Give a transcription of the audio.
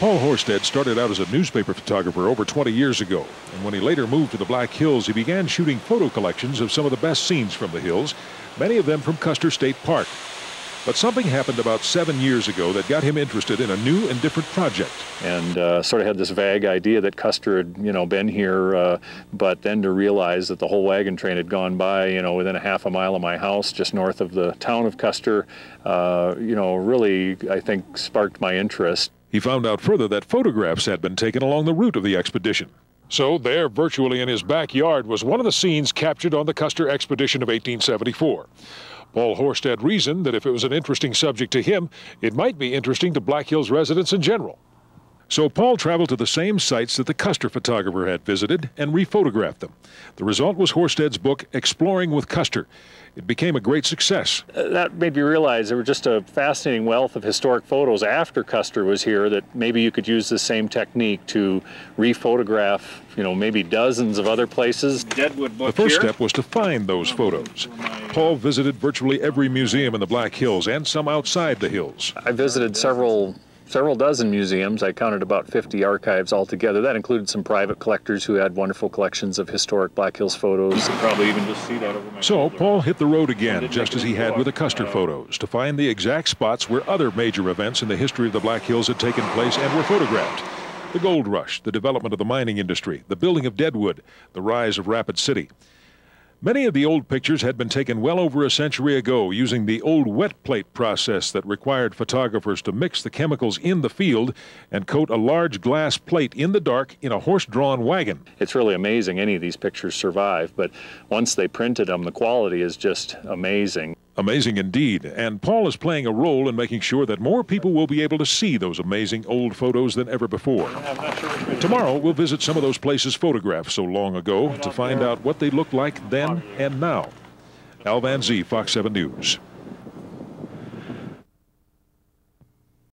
Paul Horsted started out as a newspaper photographer over 20 years ago, and when he later moved to the Black Hills, he began shooting photo collections of some of the best scenes from the hills, many of them from Custer State Park. But something happened about seven years ago that got him interested in a new and different project. And uh, sort of had this vague idea that Custer had, you know, been here, uh, but then to realize that the whole wagon train had gone by, you know, within a half a mile of my house, just north of the town of Custer, uh, you know, really, I think, sparked my interest. He found out further that photographs had been taken along the route of the expedition. So, there, virtually in his backyard, was one of the scenes captured on the Custer expedition of 1874. Paul Horsted reasoned that if it was an interesting subject to him, it might be interesting to Black Hills residents in general. So Paul traveled to the same sites that the Custer photographer had visited and rephotographed them. The result was Horsted's book, Exploring with Custer. It became a great success. Uh, that made me realize there was just a fascinating wealth of historic photos after Custer was here that maybe you could use the same technique to rephotograph, you know, maybe dozens of other places. Deadwood book The first here. step was to find those photos. Paul visited virtually every museum in the Black Hills and some outside the hills. I visited several several dozen museums. I counted about 50 archives altogether. That included some private collectors who had wonderful collections of historic Black Hills photos. You probably even just see that over my So Paul hit the road again, just as he had with the Custer uh, photos, to find the exact spots where other major events in the history of the Black Hills had taken place and were photographed. The gold rush, the development of the mining industry, the building of Deadwood, the rise of Rapid City. Many of the old pictures had been taken well over a century ago using the old wet plate process that required photographers to mix the chemicals in the field and coat a large glass plate in the dark in a horse drawn wagon. It's really amazing any of these pictures survive, but once they printed them, the quality is just amazing. Amazing indeed. And Paul is playing a role in making sure that more people will be able to see those amazing old photos than ever before. Tomorrow, we'll visit some of those places photographed so long ago to find out what they looked like then and now. Al Van Fox 7 News.